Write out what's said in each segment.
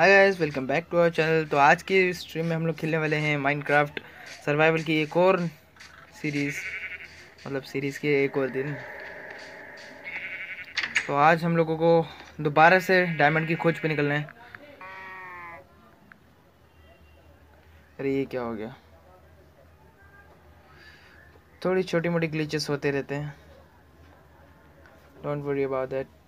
Hi guys welcome back to our channel तो आज की स्ट्रीम में हम लोग खेलने वाले हैं माइनक्राफ्ट सर्वाइवल की एक और सीरीज़ मतलब सीरीज़ के एक और दिन। तो आज हम लोगों को दोबारा से डायमंड की खोज पे निकलना है। अरे, ये क्या हो गया? थोड़ी छोटी मोटी ग्लिचेस होते रहते हैं। डोंट वरी अबाउट दैट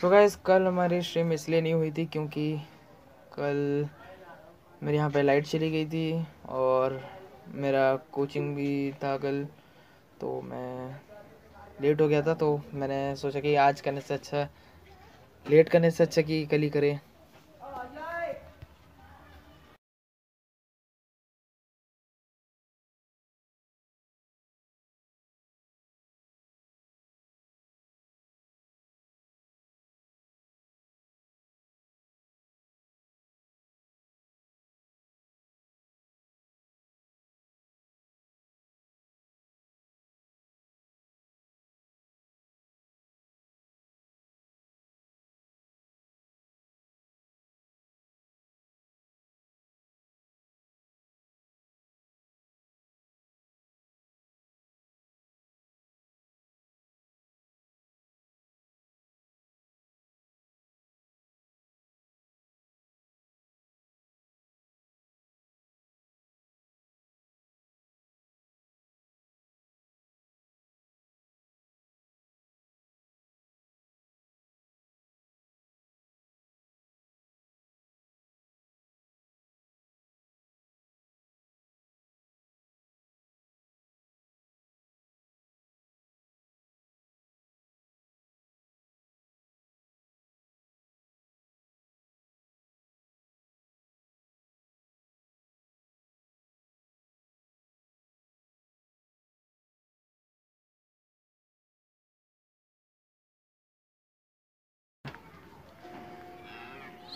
तो गैस कल हमारी स्ट्रीम इसलिए नहीं हुई थी क्योंकि कल मेरे यहाँ पे लाइट चली गई थी और मेरा कोचिंग भी था कल तो मैं लेट हो गया था तो मैंने सोचा कि आज करने से अच्छा लेट करने से अच्छा कि कल ही करें।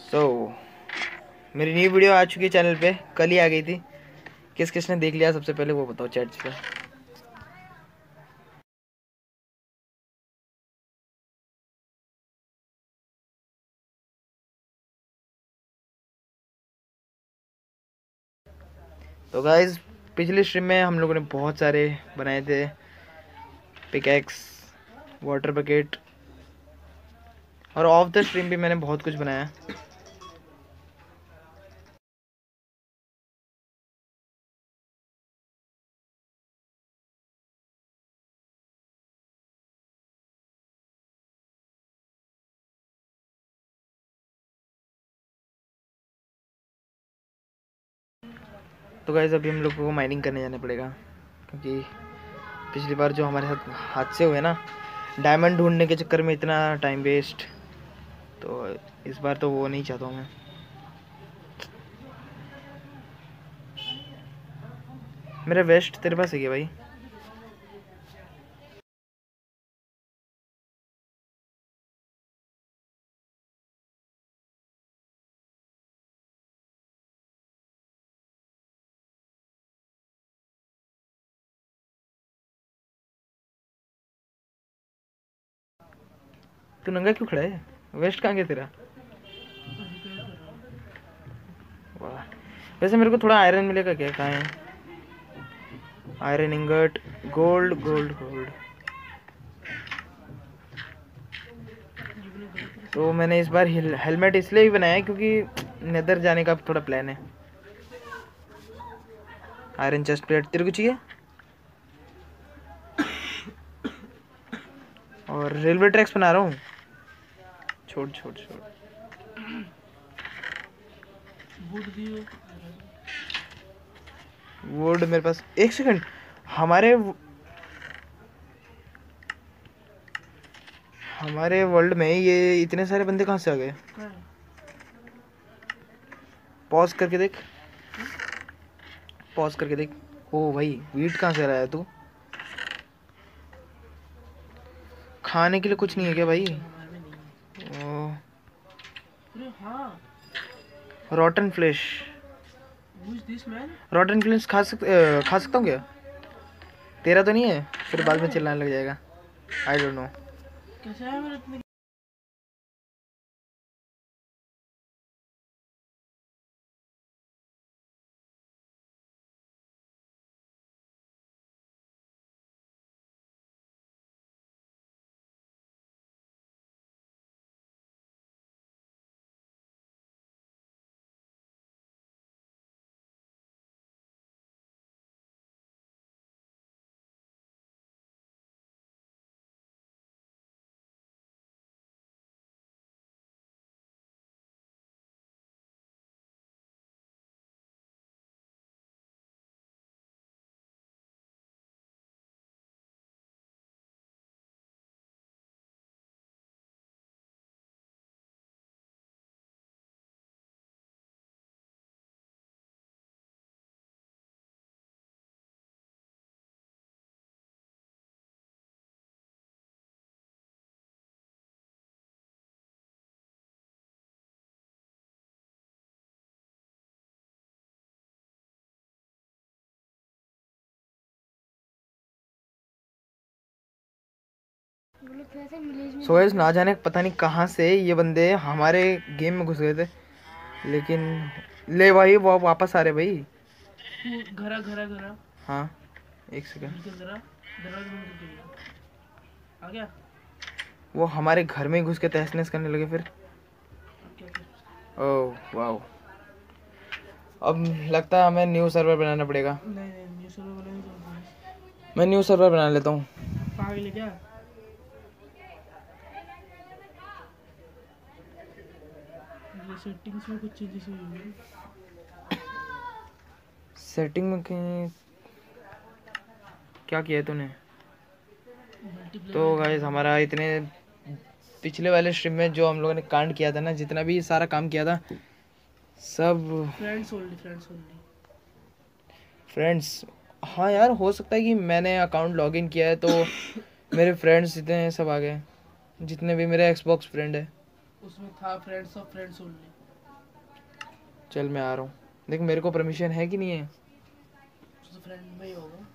सो so, मेरी न्यू वीडियो आ चुकी है चैनल पे। कल ही आ गई थी। किस किसने देख लिया सबसे पहले वो बताओ चैट पे। तो गाइज़ पिछली स्ट्रीम में हम लोगों ने बहुत सारे बनाए थे। पिकैक्स वाटर बकेट और ऑफ़ द स्ट्रीम भी मैंने बहुत कुछ बनाया। तो गाइज़ अभी हम लोग को माइनिंग करने जाना पड़ेगा, क्योंकि पिछली बार जो हमारे साथ हादसे हुए ना डायमंड ढूँढने के चक्कर में इतना टाइम वेस्ट तो इस बार तो वो नहीं चाहता हूँ मैं। मेरा वेस्ट तेरे पास है क्या भाई? तू नंगा क्यों खड़ा है? वेस्ट कहाँ गया तेरा? वाह। वैसे मेरे को थोड़ा आयरन मिलेगा क्या? कहाँ है? Iron ingot gold gold gold तो मैंने इस बार हेलमेट इसलिए भी बनाया क्योंकि नेदर जाने का थोड़ा प्लान है। आयरन चेस्ट प्लेट तेरे को चाहिए? और रेलवे ट्रैक्स बना रहा हूँ। छोड़ छोड़ छोड़। वुड मेरे पास एक सेकंड हमारे हमारे वर्ल्ड में ये इतने सारे बंदे कहाँ से आ गए? पॉज करके देख। पॉज करके देख। ओ भाई वीट कहाँ से है तू? खाने के लिए कुछ नहीं है क्या भाई हमारे में नहीं है ओ अरे हाँ रॉटन फ्लेश रॉटन फ्लेश खा सकते खा सकता हूँ क्या? तेरा तो नहीं है? फिर बाद में चिल्लाने लग जाएगा। I don't know so guys ना जाने पता नहीं कहाँ से ये बंदे हमारे गेम में घुस गए थे। लेकिन ले भाई वो वापस आ रहे भाई। घरा घरा घरा। हाँ एक सेकंड वो हमारे घर में ही घुस के तहस नहस करने लगे फिर। ओह वाओ अब लगता है हमें न्यू सर्वर बनाना पड़ेगा। नहीं नहीं न्यू सर्वर मैं न्यू सर्वर बना लेता हूँ पागल है क्या ये सेटिंग्स में कुछ चेंजेस हुई होंगी। सेटिंग में कहीं क्या किया है तूने? तो गाइस हमारा इतने पिछले वाले स्ट्रीम में जो हम लोगों ने कांड किया था ना जितना भी सारा काम किया था सब friends only friends only friends हाँ यार हो सकता है कि मैंने अकाउंट लॉगिन किया है तो मेरे फ्रेंड्स जितने सब आ गए। जितने भी मेरे एक्सबॉक्स फ्रेंड है। उसमें था फ्रेंड्स ऑफ़ फ्रेंड्स ओनली चल मैं आ रहा हूँ। देख मेरे को परमिशन है कि नहीं है? तो फ्रेंड में ही होगा।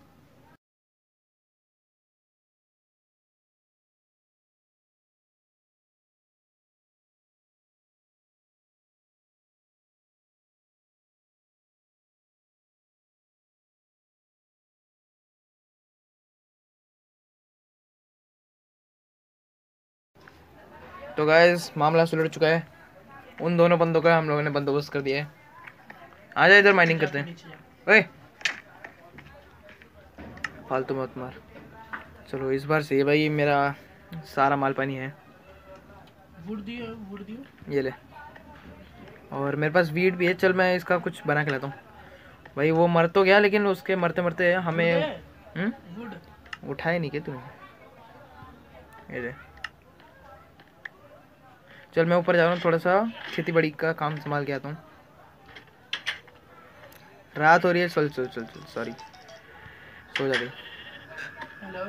तो गाइस मामला सुलझ चुका है। उन दोनों बंदों का हम लोगों ने बंदोबस्त कर दिया है। आ जा इधर माइनिंग करते हैं। ओए! फालतू मत मार। चलो इस बार से भाई मेरा सारा माल पानी है। ये ले। और मेरे पास वीट भी है। चल मैं इसका कुछ बना के लाता हूँ। भाई वो मर तो गया लेकिन उसके मरते मरते हमें हम्म? उठाए नहीं क्या तूने? ये चल, मैं ऊपर जा रहा हूँ, थोड़ा सा खेती बाड़ी का काम संभाल के आता हूँ। रात हो रही है, चल चल चल चल सॉरी सो जा हेलो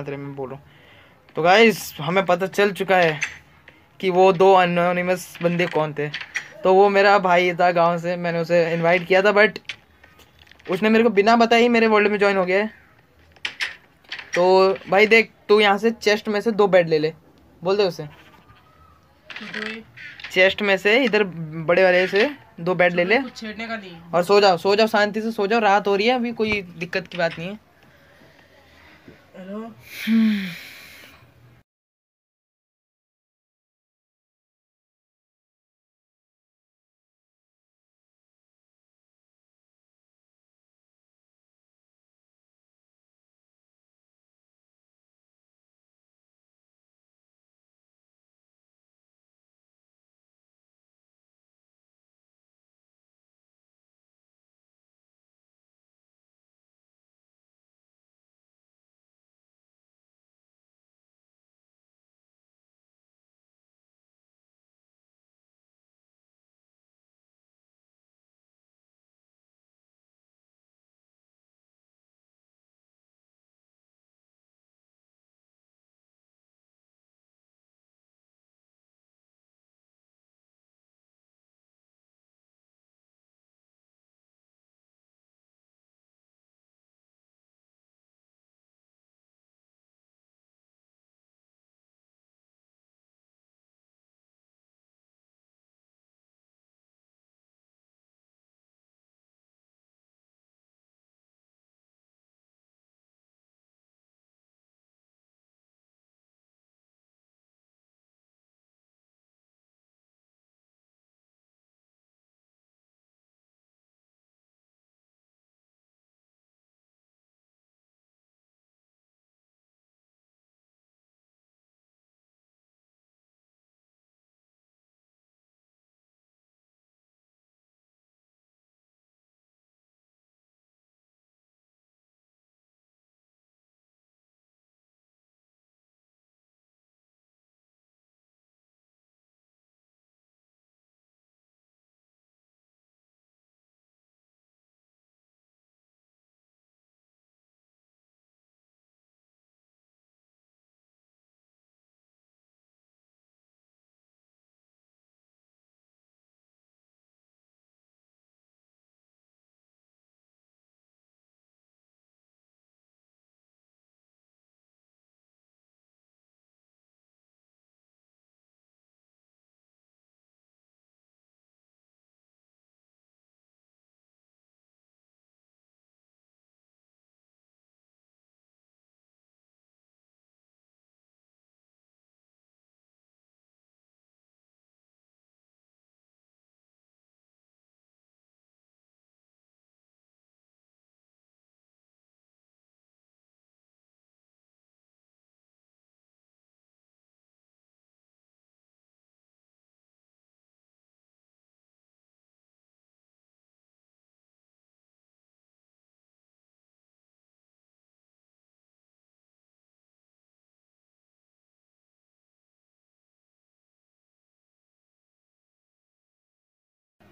मात्रे में बोल। तो गाइस हमें पता चल चुका है कि वो दो अनोनिमस बंदे कौन थे। तो वो मेरा भाई था गाँव से मैंने उसे इनवाइट किया था बट उसने मेरे को बिना बताए ही मेरे वर्ल्ड में ज्वाइन हो गया है। तो भाई देख तू यहाँ से चेस्ट में से दो बेड ले ले। बोल दे उसे। चेस्ट में से इधर बड़े वाले से दो बेड ले ले। छेड़ने का नहीं। और सो जाओ सो जाओ शांति से सो जाओ रात हो रही है अभी कोई दिक्कत की बात नहीं है। हेलो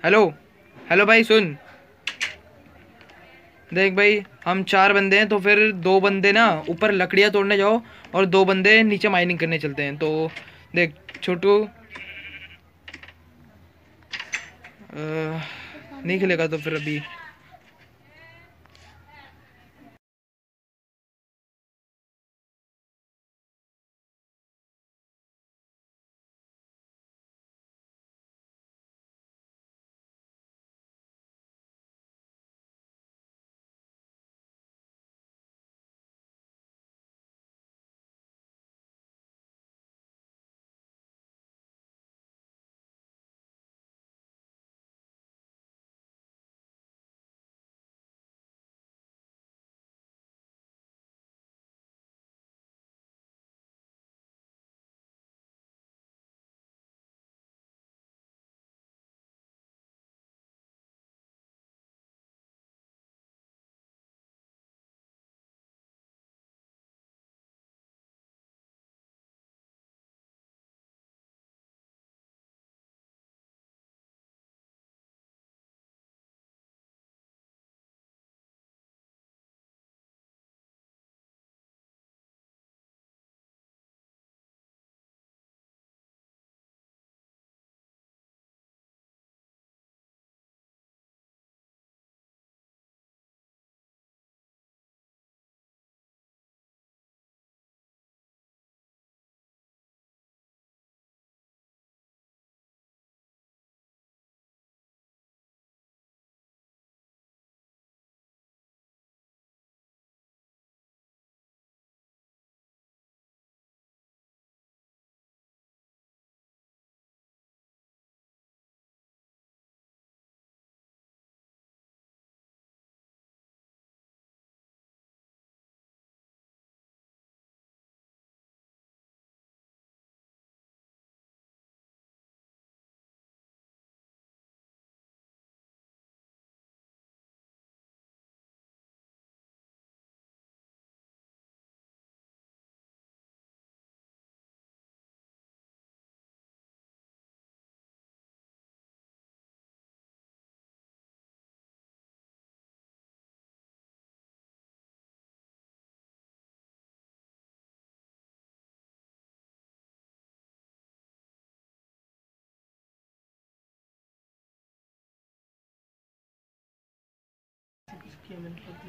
हेलो हेलो भाई, सुन। देख भाई, हम चार बंदे हैं तो फिर दो बंदे ना ऊपर लकड़ियाँ तोड़ने जाओ और दो बंदे नीचे माइनिंग करने चलते हैं। तो देख, छोटू नहीं खिलेगा तो फिर अभी।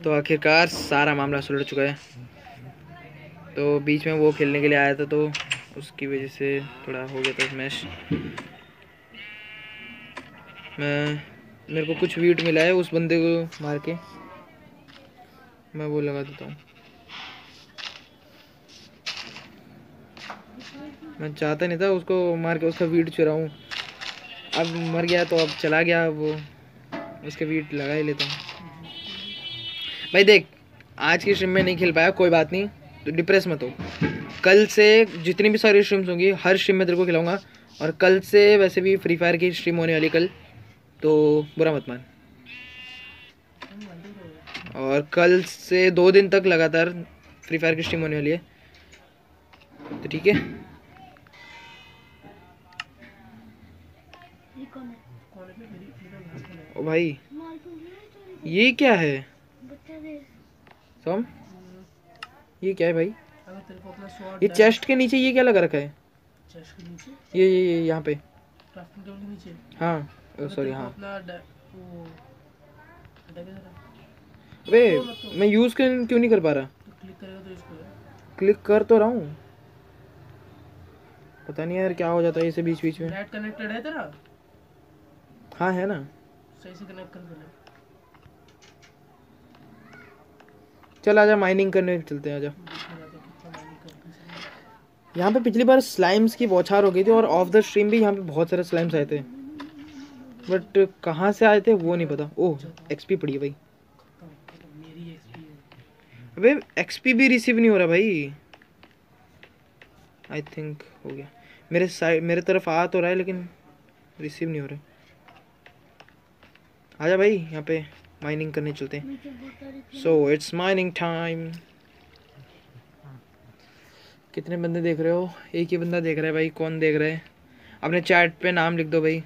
तो आखिरकार सारा मामला सुलझ चुका है। तो बीच में वो खेलने के लिए आया था तो उसकी वजह से थोड़ा हो गया था मैच मैं, मेरे को कुछ वीट मिला है उस बंदे को मार के। मैं वो लगा देता हूँ। मैं चाहता नहीं था उसको मार के, उसका वीट चुराऊँ। अब मर गया तो अब चला गया वो उसके वीट लगा ही लेता हूँ। भाई देख, आज की स्ट्रीम में नहीं खेल पाया, कोई बात नहीं तो डिप्रेस मत हो। कल से जितनी भी सारी स्ट्रीम्स होंगी, हर स्ट्रीम में तेरे को खिलाऊँगा, और कल से वैसे भी फ्री फायर की स्ट्रीम होने वाली कल तो बुरा मत मान। और कल से दो दिन तक लगातार फ्री फायर की स्ट्रीम होने वाली है तो ठीक है। ओ भाई, ये क्या है? सम ये क्या है भाई? ये चेस्ट के नीचे ये क्या लगा रखा है? के नीचे? ये ये ये यहाँ पे। हाँ। सॉरी हाँ। वो जरा वे मैं यूज़ क्यों नहीं कर पा रहा? तो क्लिक तो कर तो रहा हूँ। पता नहीं यार क्या हो जाता है इसे बीच बीच में। नेट कनेक्टेड है तेरा? हाँ है ना। सही से कनेक्ट कर पहले चल, आजा माइनिंग करने चलते हैं, आजा। यहाँ पे पिछली बार स्लाइम्स की बौछार हो गई थी और ऑफ़ द स्ट्रीम भी यहाँ पे बहुत सारे स्लाइम्स आए थे। बट कहाँ से आए थे वो नहीं पता। ओह एक्सपी पड़ी है भाई। अबे एक्सपी भी रिसीव नहीं हो रहा भाई। आई थिंक हो गया। मेरे साइड मेरे तरफ़ आ तो रहा है, लेकिन रिसीव नहीं हो रहा आजा भाई, यहाँ पे। माइनिंग करने चलते हैं। सो इट्स माइनिंग टाइम कितने बंदे देख रहे हो? एक ही बंदा देख रहा है भाई। कौन देख रहा है? अपने चैट पे नाम लिख दो भाई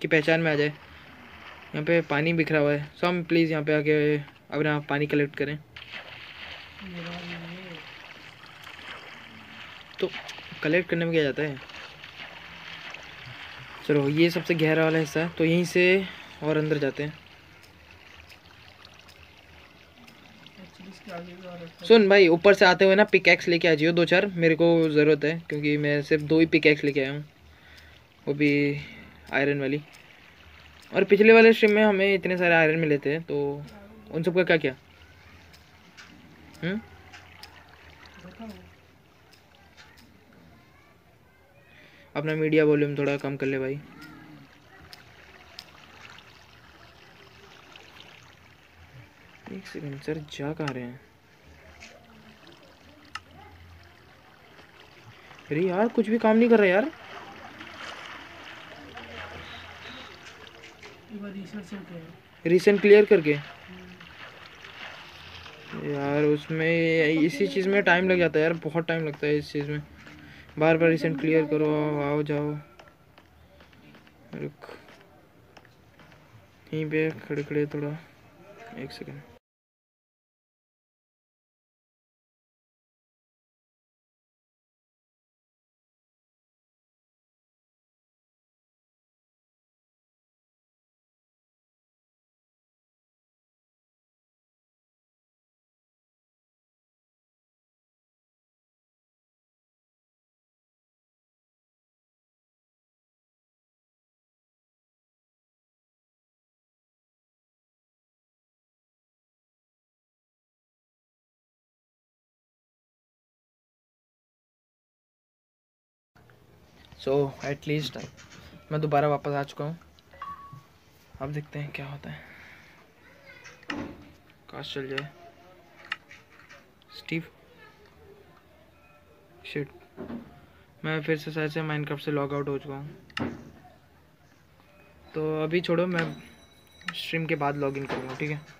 कि पहचान में आ जाए। यहाँ पे पानी बिखरा हुआ है। सो हम प्लीज़ यहाँ पे आके अपना पानी कलेक्ट करें। तो कलेक्ट करने में क्या जाता है? चलो ये सबसे गहरा वाला हिस्सा है। तो यहीं से और अंदर जाते हैं एक्चुअली इसके आगे भी और रास्ता सुन भाई, ऊपर से आते हुए ना पिकैक्स लेके आ जाइयो दो चार। मेरे को ज़रूरत है, क्योंकि मैं सिर्फ़ दो ही पिकैक्स लेके आया हूँ। वो भी आयरन वाली। और पिछले वाले स्ट्रीम में हमें इतने सारे आयरन मिले थे तो उन सबका क्या क्या? हम्म? देखा वो अपना मीडिया वॉल्यूम थोड़ा कम कर ले भाई। एक सेकंड सर जा कहाँ रहे हैं। अरे यार कुछ भी काम नहीं कर रहा यार। रिसेंट क्लियर करके। यार उसमें इसी चीज़ में टाइम लग जाता है यार बहुत टाइम लगता है इस चीज़ में। बार बार रिसेंट क्लियर करो आओ जाओ। रुक। यहीं पे खड़े खड़े थोड़ा एक सेकंड सो एटलीस्ट मैं दोबारा वापस आ चुका हूँ। अब देखते हैं क्या होता है। काश चल जाए। स्टीव शिट मैं फिर से शायद से माइनक्राफ्ट से लॉग आउट हो चुका हूँ। तो अभी छोड़ो, मैं स्ट्रीम के बाद लॉग इन करूँगा, ठीक है?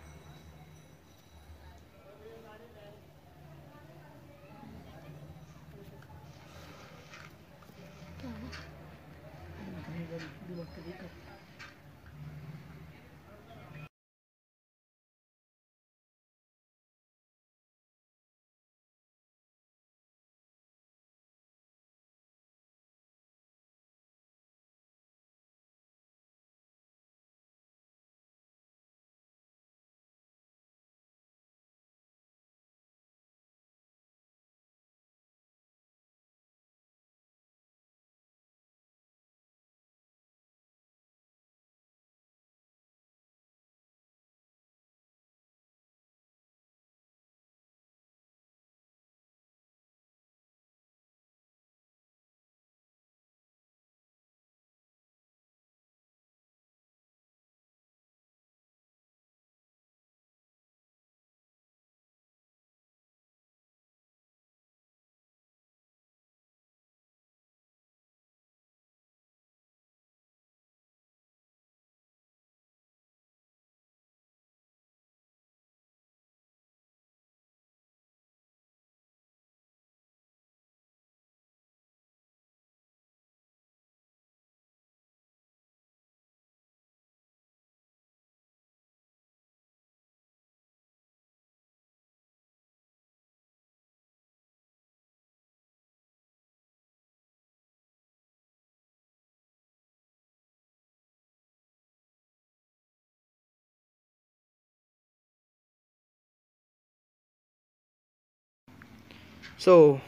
सो so,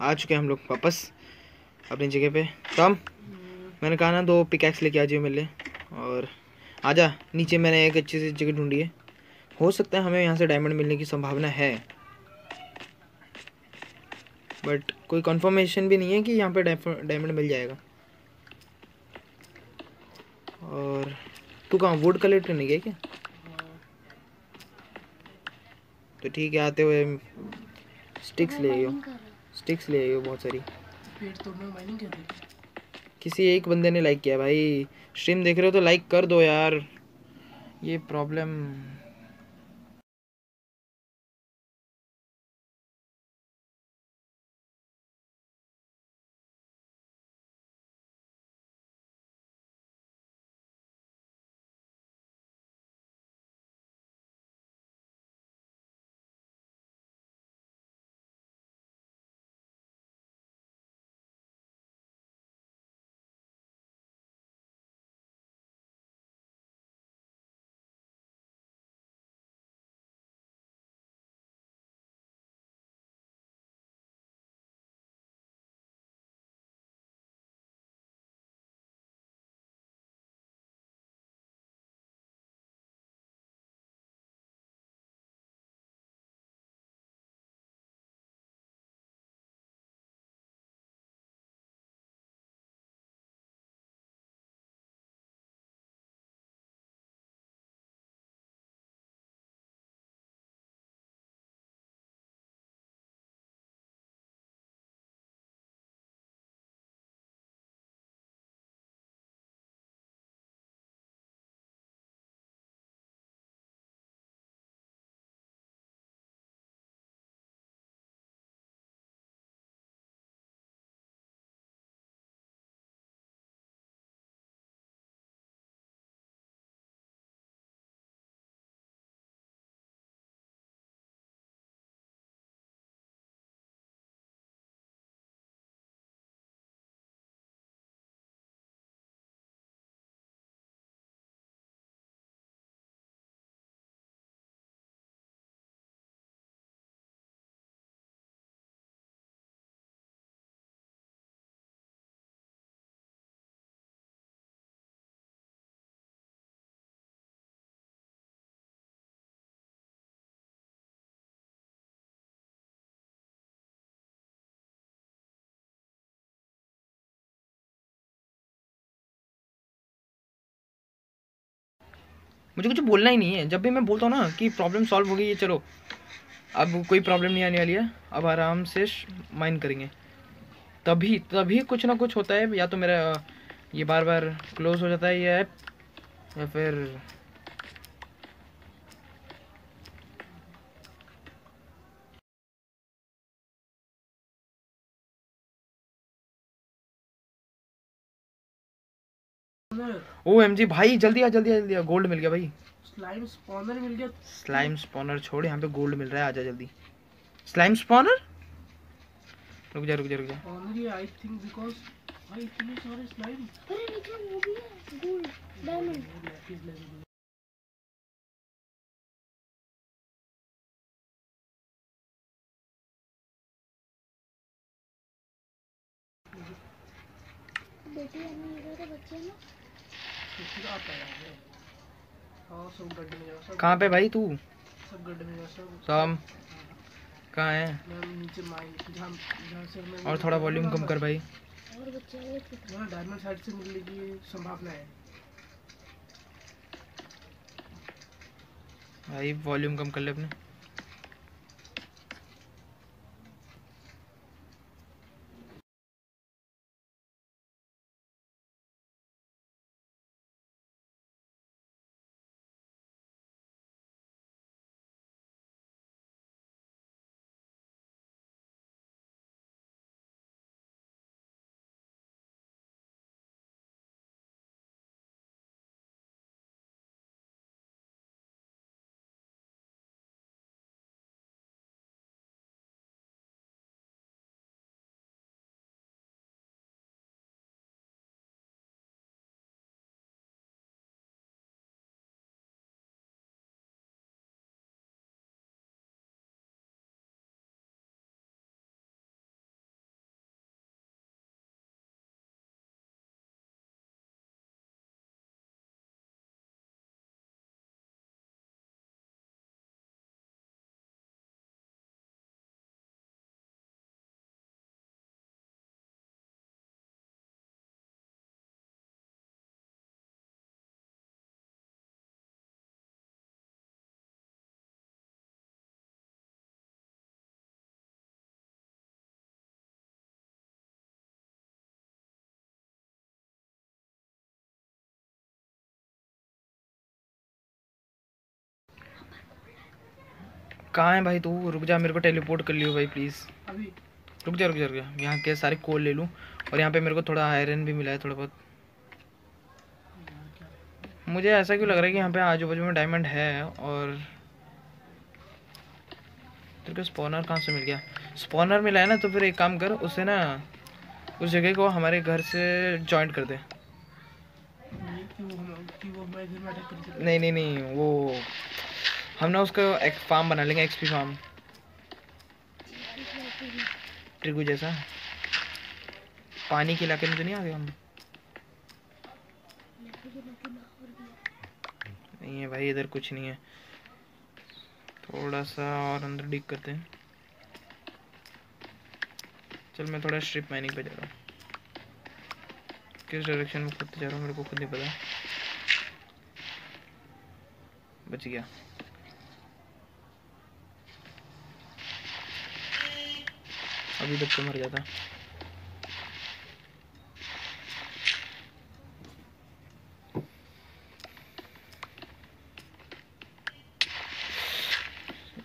आ चुके हैं हम लोग वापस अपनी जगह पे। टॉम मैंने कहा ना दो पिकैक्स लेके आ जाइए मेरे लिए। और आजा नीचे मैंने एक अच्छी सी जगह ढूंढी है। हो सकता है हमें यहाँ से डायमंड मिलने की संभावना है। बट कोई कंफर्मेशन भी नहीं है कि यहाँ पे डायमंड मिल जाएगा। और तू कहाँ वुड कलेक्ट करने गया क्या? तो ठीक है आते हुए स्टिक्स ले आइयो। स्टिक्स ले आइयो बहुत सारी। पेड़ तोड़ने माइनिंग कर रही किसी एक बंदे ने लाइक किया भाई। स्ट्रीम देख रहे हो तो लाइक कर दो यार। ये प्रॉब्लम मुझे कुछ बोलना ही नहीं है। जब भी मैं बोलता हूँ ना कि प्रॉब्लम सॉल्व हो गई है चलो, अब कोई प्रॉब्लम नहीं आने वाली है। अब आराम से माइंड करेंगे। तभी तभी कुछ ना कुछ होता है। या तो मेरा, ये बार बार क्लोज हो जाता है ये ऐप या फिर ओ एम जी भाई जल्दी आ जल्दी आ जल्दी आ गोल्ड मिल गया भाई। स्लाइम स्पॉनर मिल गया। स्लाइम स्पॉनर छोड़ यहाँ पे गोल्ड मिल रहा है आजा जल्दी। स्लाइम स्पॉनर रुक जा रुक जा रुक जा। स्पॉनर आई थिंक बिकॉज़ भाई इतने सारे स्लाइम अरे नीचे वो भी है गोल्ड डायमंड बेटी है ना इधर बच्चे ना? कहाँ पे भाई तू? सब में सब। कहाँ है? नीचे माइन जहाँ जहाँ से मैं और थोड़ा वॉल्यूम कम कर भाई। और बच्चे एक। कितना वहाँ डायमंड साइड से मिलने की संभावना है। भाई वॉल्यूम कम कर ले अपने। कहाँ है भाई तू? रुक जा मेरे को टेलीपोर्ट कर लियो भाई प्लीज़ अभी। रुक जा रुक जा रुक जा। यहाँ के सारे कोल ले लूँ। और यहाँ पे मेरे को थोड़ा आयरन भी मिला है थोड़ा बहुत। मुझे ऐसा क्यों लग रहा है कि यहाँ पे आजू बाजू में डायमंड है और तेरे को स्पॉनर कहाँ से मिल गया? स्पॉनर मिला है ना तो फिर एक काम कर उसे ना उस जगह को हमारे घर से जॉइंट कर दे। अटैक कर सकता नहीं नहीं नहीं वो हम ना उसका एक फार्म बना लेंगे एक्सपी फार्म ट्रिगू जैसा। पानी के इलाके में तो नहीं आ गए हम? नहीं है भाई, इधर कुछ नहीं है। थोड़ा सा और अंदर डिग करते हैं। चल, मैं थोड़ा स्ट्रिप माइनिंग पे जा रहा हूँ। किस डायरेक्शन में खुद जा रहा हूँ, मेरे को खुद नहीं पता। बच गया। अभी तक तो मर जाता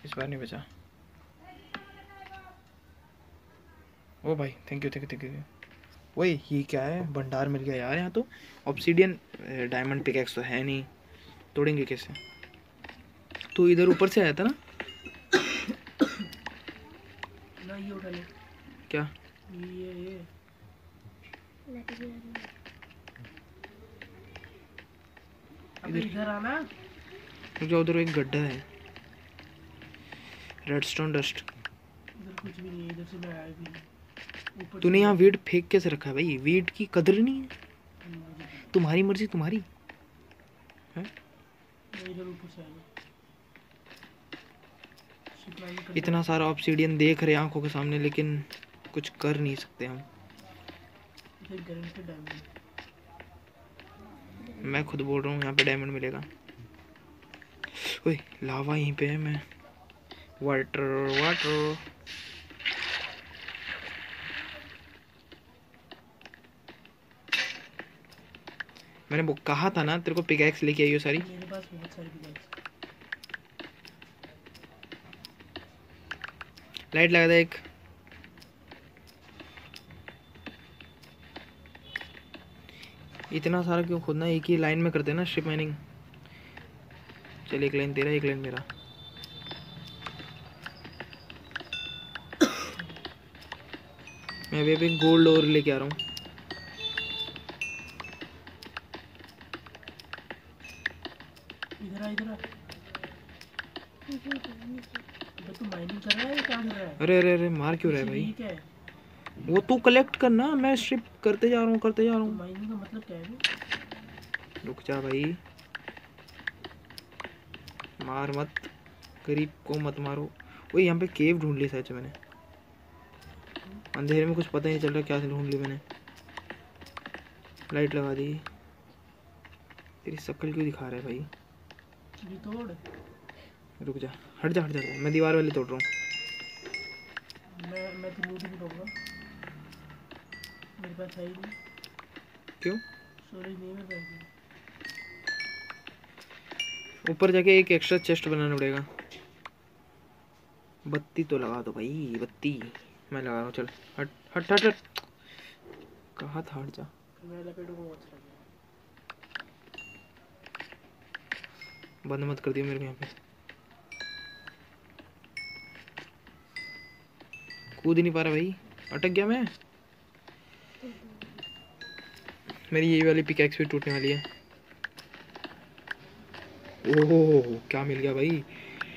इस बार नहीं बचा। ओ भाई thank you thank you thank you वही, ये क्या है? भंडार मिल गया यार यहाँ तो। ऑब्सीडियन डायमंड पिकैक्स तो है नहीं। तोड़ेंगे कैसे? तो इधर ऊपर से आया था ना? ना क्या? ये ये इधर- इधर आना। जो उधर एक गड्ढा है। रेडस्टोन डस्ट इधर कुछ भी नहीं है इधर से मैं आया भी। ऊपर तूने यहाँ वीट फेंक कैसे रखा है भाई? वीट की कदर नहीं है। तुम्हारी मर्ज़ी तुम्हारी। करने- इतना सारा ऑब्सीडियन देख रहे आँखों के सामने लेकिन कुछ कर नहीं सकते हम। मैं खुद बोल रहा हूँ यहाँ पे डायमंड मिलेगा। ओए लावा यहीं पे है मैं। वाटर वाटर मैंने वो कहा था ना तेरे को पिकैक्स लेके आई हो सारी। मेरे पास बहुत सारी पिकैक्स लाइट लगा दे एक। इतना सारा क्यों खोदना एक ही लाइन में करते ना स्ट्रिप माइनिंग चल एक लाइन तेरा एक लाइन मेरा। मैं अभी अभी गोल्ड और लेके आ रहा हूँ। तू अरे अरे अरे मार क्यों रहा है भाई? है। वो तू कलेक्ट करना मैं स्ट्रिप करते जा रहा हूँ करते जा रहा हूँ। माइनिंग का मतलब क्या है रुक जा भाई। मार मत गरीब को मत मारो। वो यहाँ पे केव ढूंढ ली सच मैंने। अंधेरे में कुछ पता ही नहीं चल रहा क्या ढूंढ ली मैंने। लाइट लगा दी। तेरी शक्ल क्यों दिखा रहा है भाई? तोड़। रुक जा। हट जा हट जा मैं दीवार वाली तोड़ रहा हूँ। मैं मैं तो भी मेरे पास है ही नहीं। क्यों? स्टोरेज नहीं मेरे पास ऊपर जाके एक एक्स्ट्रा चेस्ट बनाना पड़ेगा। बत्ती तो लगा दो भाई बत्ती। मैं लगा रहा हूँ चल। हट हट हट हट। कहा था? हट जा। बंद मत कर दियो मेरे को यहाँ पे। कूद ही नहीं पा रहा भाई। अटक गया मैं। मेरी यही वाली पिकैक्स भी टूटने वाली है। ओह, क्या मिल गया भाई?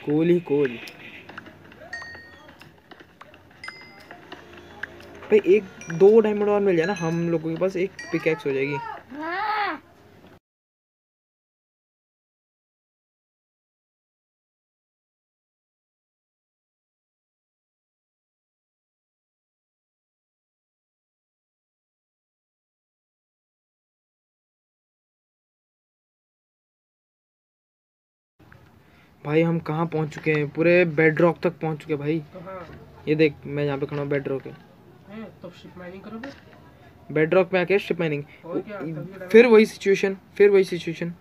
कोल ही कोल। भाई, एक, दो डायमंड और मिल जाए ना, हम लोगों के पास एक पिकैक्स हो जाएगी। भाई हम कहाँ पहुँच चुके हैं? पूरे बेड रॉक तक पहुँच चुके भाई। ये देख मैं यहाँ पे खड़ा हूँ बेड रॉक है? बेड रॉक पे आके शिप माइनिंग डायमंड फिर वही सिचुएशन फिर वही सिचुएशन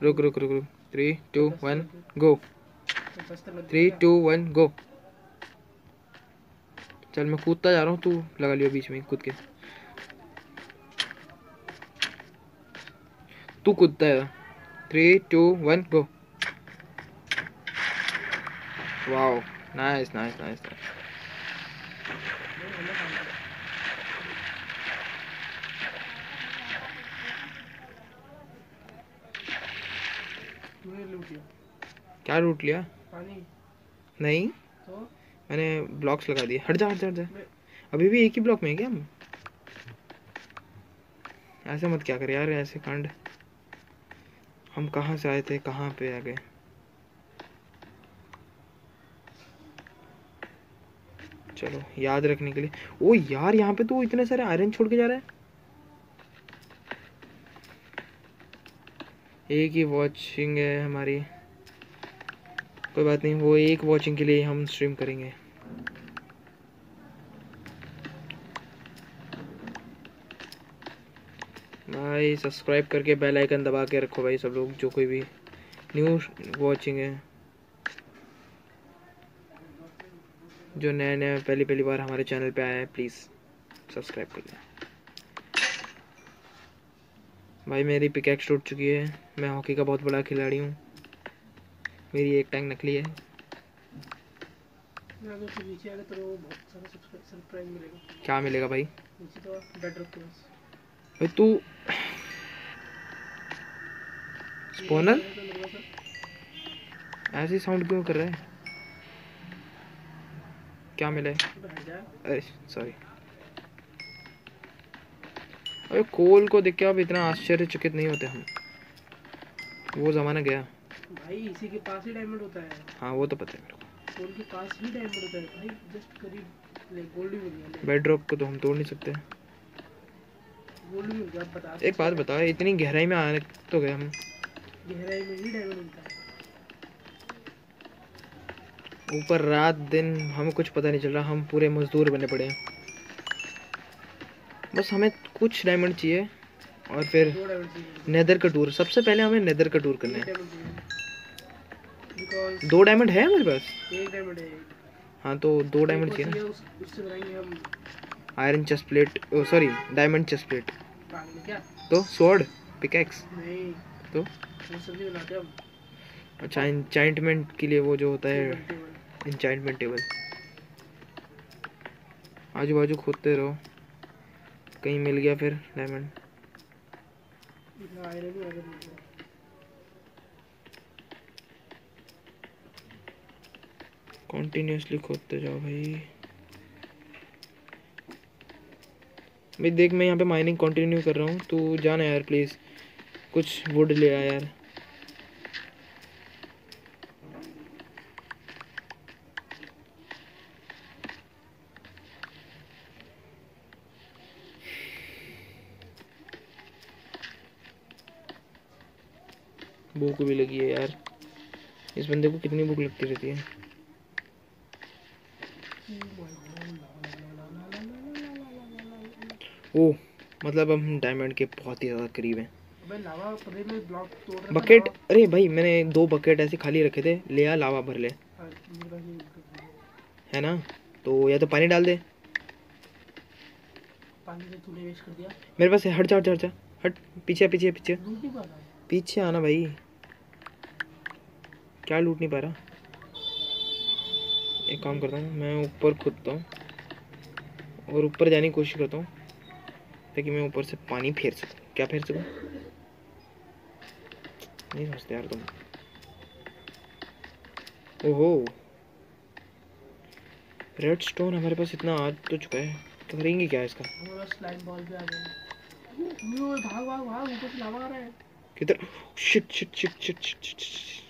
रुक रुक रुक रुक। थ्री टू वन गो तो थ्री टू वन गो चल मैं कूदता जा रहा हूँ तू लगा लियो बीच में कूद के। तू कूदता है three two one go wow nice nice nice loot क्या रूट लिया? पानी। नहीं? तो? मैंने ब्लॉक्स लगा दिए। हट जा हट जा हट जा। अभी भी एक ही ब्लॉक में है क्या हम? ऐसे मत क्या कर यार ऐसे कांड। हम कहाँ से आए थे, कहाँ पे आ गए? चलो, याद रखने के लिए। ओ यार, यहाँ पे तो इतने सारे आयरन छोड़ के जा रहा है। एक ही वॉचिंग है हमारी। कोई बात नहीं, वो एक वॉचिंग के लिए हम स्ट्रीम करेंगे। भाई सब्सक्राइब करके बेल आइकन दबा के रखो भाई सब लोग जो कोई भी न्यू वॉचिंग है। जो नए नए पहली पहली बार हमारे चैनल पे आया है प्लीज़ सब्सक्राइब कर लें। भाई मेरी पिकैक्स टूट चुकी है। मैं हॉकी का बहुत बड़ा खिलाड़ी हूँ। मेरी एक टैंक नकली है। तो बहुत सारा मिलेगा। क्या मिलेगा भाई? तो भाई तू स्पॉनर ऐसे साउंड क्यों कर रहा है? क्या मिला है? अरे सॉरी अरे कोल को देख के अब इतना आश्चर्यचकित नहीं होते हम। वो जमाना गया। भाई इसी के पास ही डायमंड होता है। हाँ वो तो पता है मेरे को। गोल्ड के पास ही डायमंड होता है। भाई जस्ट करीब गोल्ड ही मिल गया। बेड ड्रॉप को तो हम तोड़ नहीं सकते। गोल्ड मिल गया बता एक बात बताओ इतनी गहराई में आने तो गए हम। गहराई में ही डायमंड मिलता है ऊपर रात दिन हमें कुछ पता नहीं चल रहा हम पूरे मजदूर बने पड़े हैं। बस हमें कुछ डायमंड चाहिए और फिर नेदर का टूर सबसे पहले हमें नेदर का टूर करना है। दो डायमंड है हमारे पास? एक डायमंड है। हाँ तो दो डायमंड चाहिए ना। उस, उससे बनाएँगे हम। Iron chestplate sorry diamond chestplate तो स्वॉर्ड पिकैक्स नहीं। तो? अच्छा इंचाइंटमेंट के लिए वो जो होता है। इंचाइंटमेंट टेबल आजू बाजू खोदते रहो। कहीं मिल गया फिर डायमंड कॉन्टिन्यूसली खोदते जाओ भाई। भाई देख, मैं यहाँ पे माइनिंग कंटिन्यू कर रहा हूँ। तू जाना यार प्लीज़ कुछ वुड ले आ यार। भूख भी लगी है यार। इस बंदे को कितनी भूख लगती रहती है। ओ मतलब हम डायमंड के बहुत ही ज़्यादा करीब हैं। बकेट अरे भाई मैंने दो बकेट ऐसे खाली रखे थे। ले आ लावा भर ले। हाँ, है। ना? तो या तो पानी डाल दे। पानी दिया। मेरे पास है हट जा हट जा हट जा। हट पीछे पीछे पीछे। पीछे आना भाई। क्या लूट नहीं पा रहा? एक काम करता हूँ मैं ऊपर खुदता हूँ। और ऊपर जाने की कोशिश करता हूँ ताकि मैं ऊपर से पानी फेर सकूँ। क्या फेर सकूँ? नहीं समझते यार तुम ओहो रेड स्टोन हमारे पास इतना आ तो चुका है तो करेंगे क्या इसका हमारा स्लाइम बॉल पे आ गया वो भाग भाग भाग ऊपर से लावा आ रहा है किधर shit shit shit shit shit shit.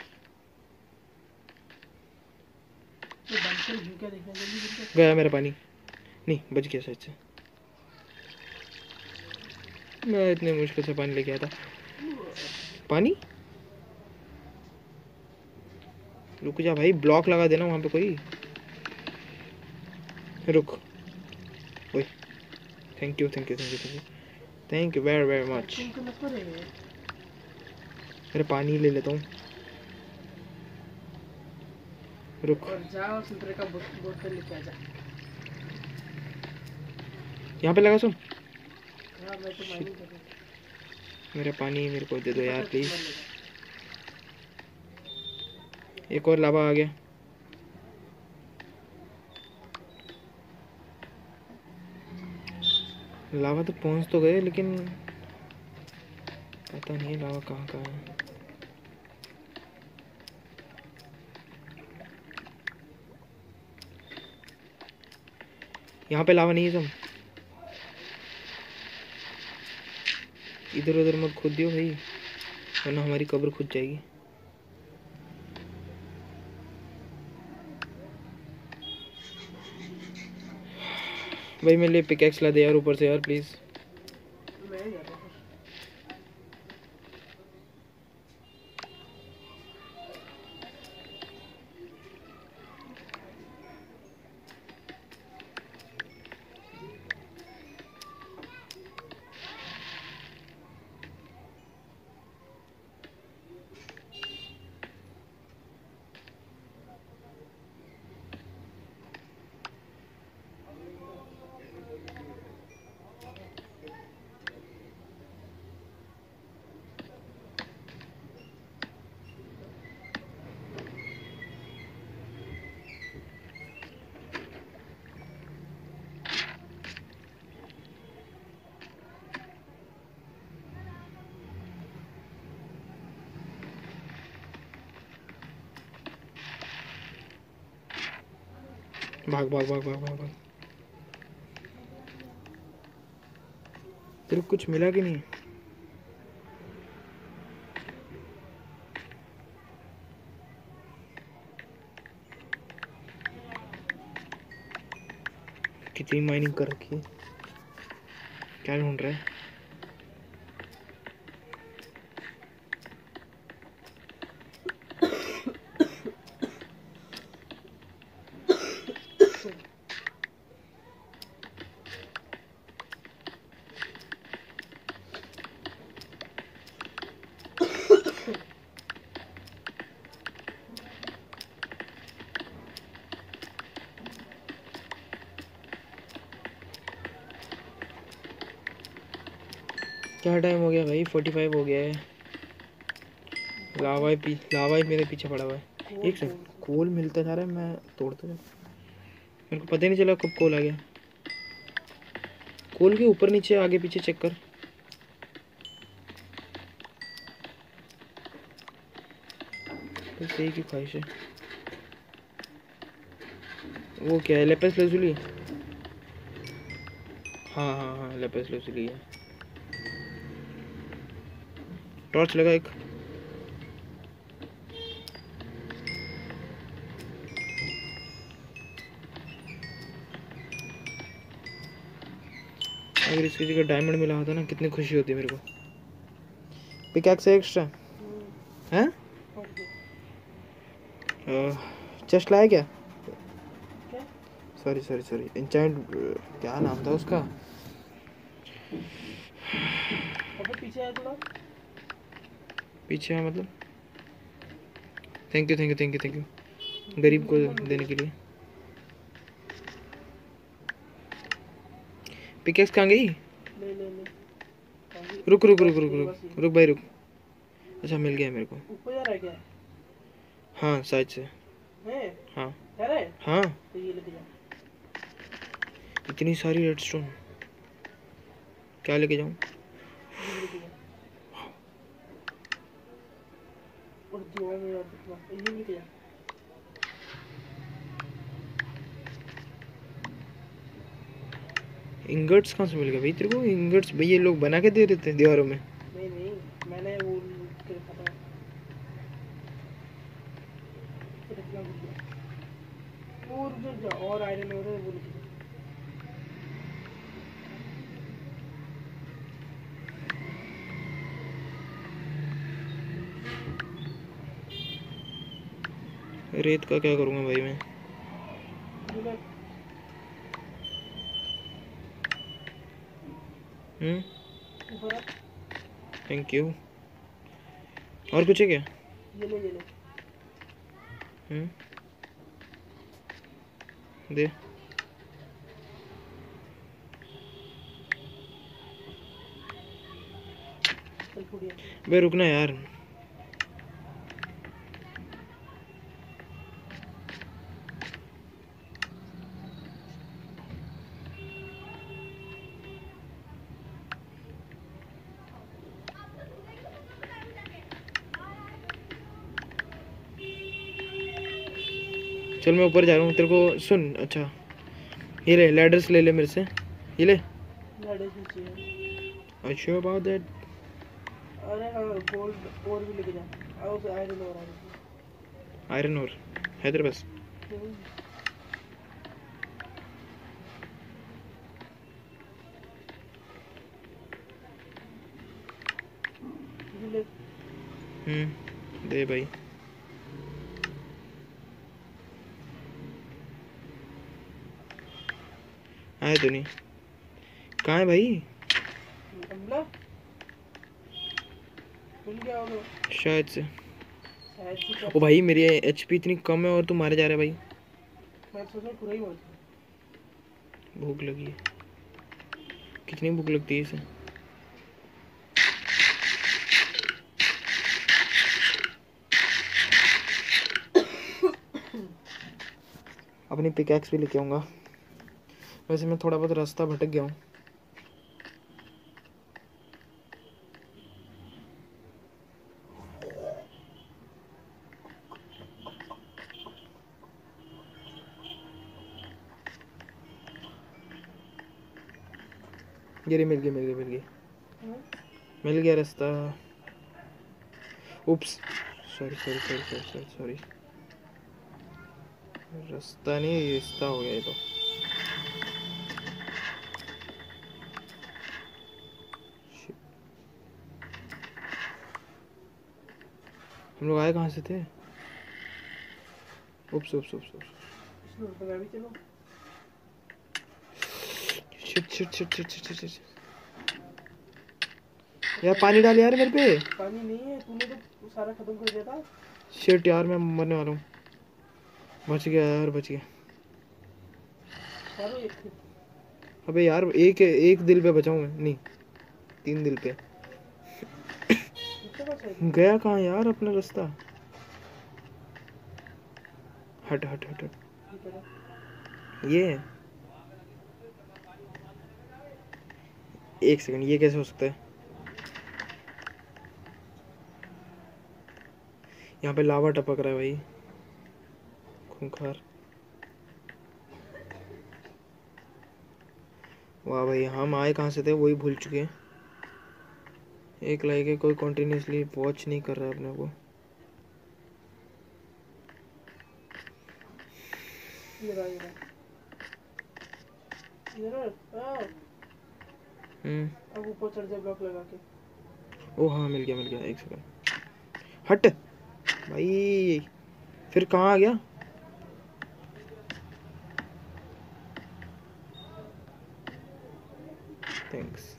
गया मेरा पानी नहीं बच गया सच से मैं इतने मुश्किल से पानी लेके आया था पानी रुक जा भाई ब्लॉक लगा देना वहाँ पे कोई। रुक। ओए thank you thank you thank you thank you thank you very very much मेरा पानी ले लेता हूँ। रुक। यहाँ पे लगा सुन हाँ तो मेरा पानी मेरे को दे दो यार प्लीज़। एक और लावा आ गया। लावा तो पहुँच तो गए, लेकिन पता नहीं लावा कहाँ कहाँ है। यहाँ पे लावा नहीं है तुम? इधर उधर मत खुद दियो भाई, वरना हमारी कब्र खुद जाएगी। भाई मेरे लिए पिकेक्स ला दे यार ऊपर से यार प्लीज़ भाग भाग भाग भाग भाग भाग। तेरे कुछ मिला कि नहीं? कितनी माइनिंग कर रखी है? क्या ढूंढ रहा है क्या टाइम हो गया भाई फोर्टी फाइव हो गया है। लावा ही लावा ही मेरे पीछे पड़ा हुआ है। एक सेकंड कोल। मिलता जा रहा है मैं तोड़ता जा मेरे को पता ही नहीं चला कब कोल आ गया। कोल के ऊपर नीचे आगे पीछे चेक कर। तो सही की ख्वाहिश है। वो क्या है लेपेस लेजुली हाँ हाँ हाँ लेपेस लेजुली है। टॉर्च लगा एक। अगर इसकी जगह डायमंड मिला होता ना, कितनी खुशी होती मेरे को। पिकैक्स है एक्स्ट्रा हैं? चेस्ट लाया क्या? सॉरी सॉरी सॉरी इंचेंट क्या नाम था उसका? पीछे पीछे है मतलब। Thank you thank you thank you thank you गरीब को देने के लिए। पिकेक्स कहाँ गई? रुक रुक रुक रुक रुक रुक भाई रुक। अच्छा मिल गया मेरे को। ऊपर जा रहा है क्या? हाँ शायद से। हाँ? है। तो इतनी सारी रेडस्टोन क्या लेके जाऊँ ये लेके जा और दुआ में याद रखना ये इंगट्स कहाँ से मिल गए? भाई तेरे को इंगट्स भाई ये लोग बना के दे देते हैं दीवारों में। नहीं नहीं मैंने वो गया और जो और आयरन और है वो रेत का क्या करूँगा भाई मैं? ना हम्म? थैंक यू और कुछ है क्या? ये ले ले दे। बे रुकना यार। चल मैं ऊपर जा रहा हूँ। तेरे को सुन अच्छा। ये ले लैडर्स ले ले मेरे से। ये ले। अच्छा अबाउट दैट और आयरन और है तेरे पास? हम्म दे भाई। आए तो नहीं कहाँ है भाई? शायद से। ओ भाई मेरी एचपी इतनी कम है और तू मारे जा रहा है भाई। भूख लगी है। कितनी भूख लगती है इसे? अपनी पिकैक्स भी लेके आऊँगा। वैसे मैं थोड़ा बहुत रास्ता भटक गया हूँ। ये मिल गई मिल गई, मिल हाँ? मिल गया रास्ता। Oops sorry sorry sorry sorry sorry sorry रास्ता नहीं रिश्ता हो गया ये तो। हम लोग आए कहाँ से थे? Oops oops oops oops. यार पानी डाल यार मेरे पे। पानी नहीं है तूने तो सारा खत्म कर दिया था। शिट यार मैं मरने वाला हूँ। बच गया यार बच गया। एक। अबे यार एक एक दिल पे बचाऊं मैं। नहीं तीन दिल पे। गया कहाँ यार अपना रास्ता? हट हट हट हट। ये एक सेकंड, ये कैसे हो सकता है? यहाँ पे लावा टपक रहा है भाई। खूंखार। वाह भाई, हम आए कहाँ से थे? वही भूल चुके हैं। एक लाइक है, कोई कंटिन्यूसली वॉच नहीं कर रहा अपने को। अब ऊपर चढ़ जाए ब्लॉक लगा के ओ हाँ मिल गया मिल गया, एक सेकंड हट! भाई, फिर कहाँ आ गया? थैंक्स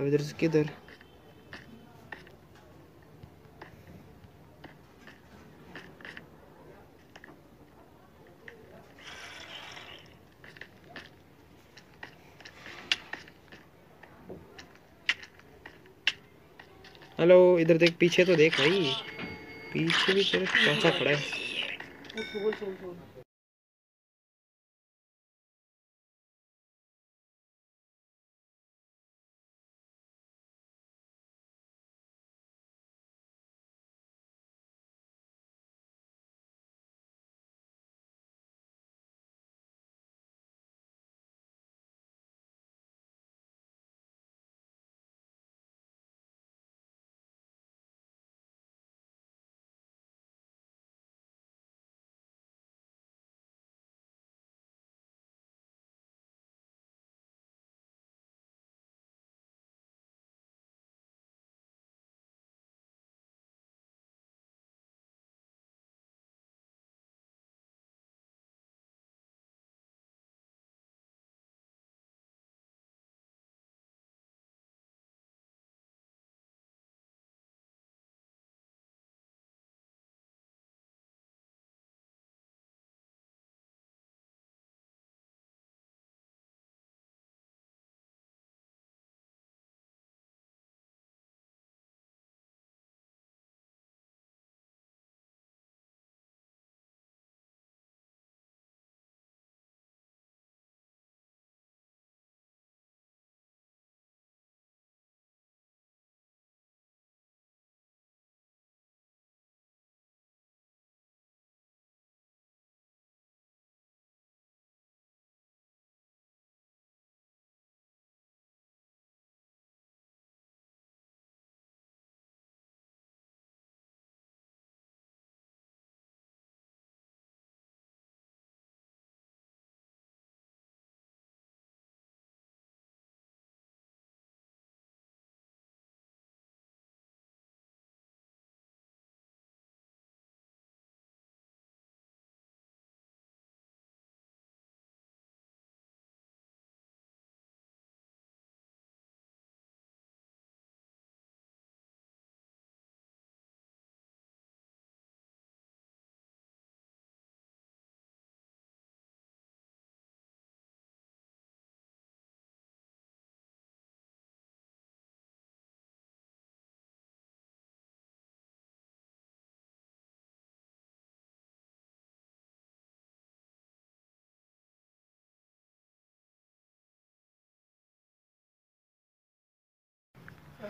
अब इधर से किधर हेलो इधर देख पीछे तो देख भाई पीछे भी तेरा चाचा खड़ा है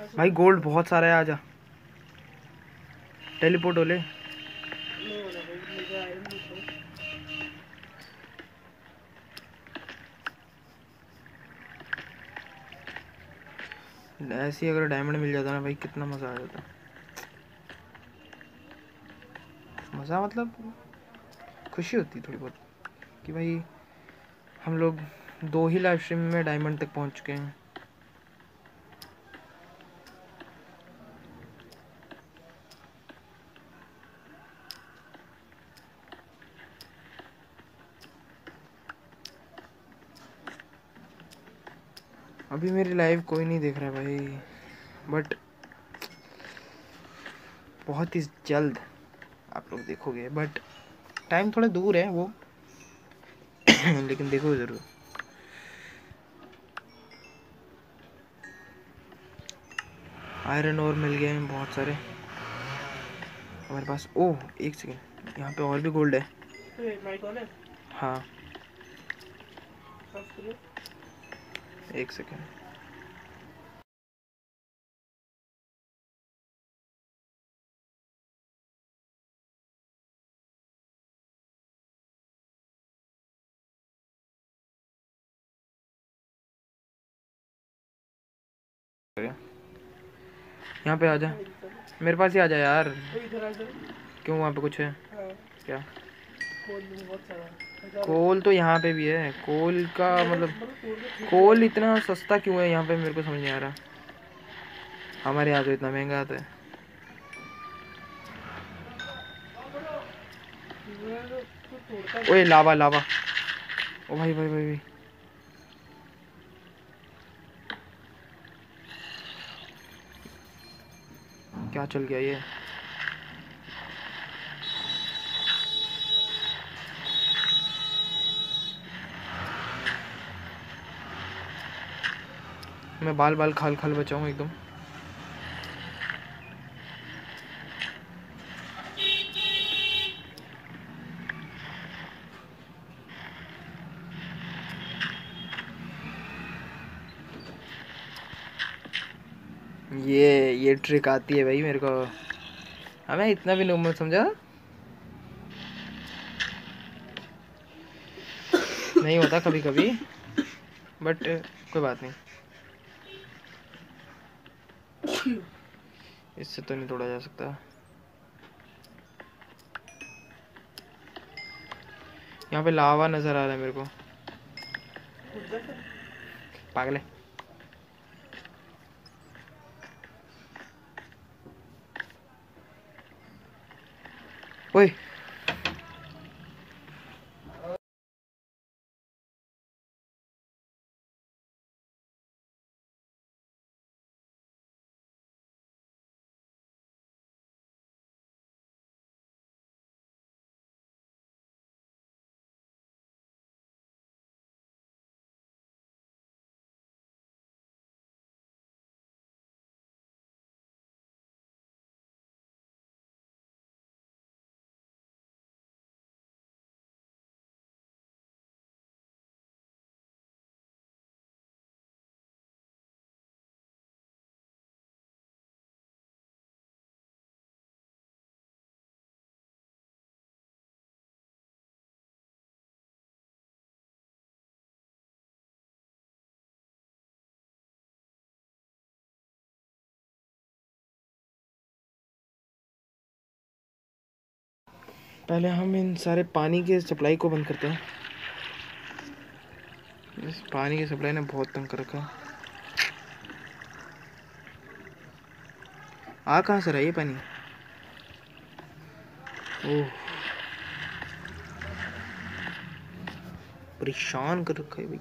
भाई गोल्ड बहुत सारा है आजा। टेलीपोर्ट हो ले। ऐसे अगर डायमंड मिल जाता ना भाई, कितना मज़ा आ जाता। मज़ा मतलब खुशी होती थोड़ी बहुत कि भाई, हम लोग दो ही लाइव स्ट्रीम में डायमंड तक पहुँच चुके हैं। अभी मेरी लाइव कोई नहीं देख रहा भाई। बट बहुत ही जल्द आप लोग देखोगे। बट टाइम थोड़ा दूर है वो। लेकिन देखो ज़रूर। आयरन और मिल गए हैं बहुत सारे। हमारे पास ओह एक सेकेंड यहाँ पे और भी गोल्ड है। है? हाँ। एक सेकेंड। यहाँ पे आ जा। मेरे पास ही आ जा यार। क्यों वहाँ पे कुछ है? हाँ। क्या? कोल तो यहाँ पे भी है। कोल का मतलब कोल इतना सस्ता क्यों है यहाँ पे मेरे को समझ नहीं आ रहा। हमारे यहाँ तो इतना महँगा आता है। ओए, लावा लावा। ओ भाई भाई भाई भाई। क्या चल गया ये? मैं बाल बाल खाल खाल बचाऊं एकदम। ये ये ट्रिक आती है भाई मेरे को। हमें इतना भी नॉर्मल समझा? नहीं होता कभी कभी बट कोई बात नहीं। इससे तो नहीं तोड़ा जा सकता। यहाँ पे लावा नज़र आ रहा है मेरे को। पागल है। पहले हम इन सारे पानी के सप्लाई को बंद करते हैं। इस पानी की सप्लाई ने बहुत तंग कर रखा आ, कहाँ से रहा ये पानी? ओह। परेशान कर रखा है भाई।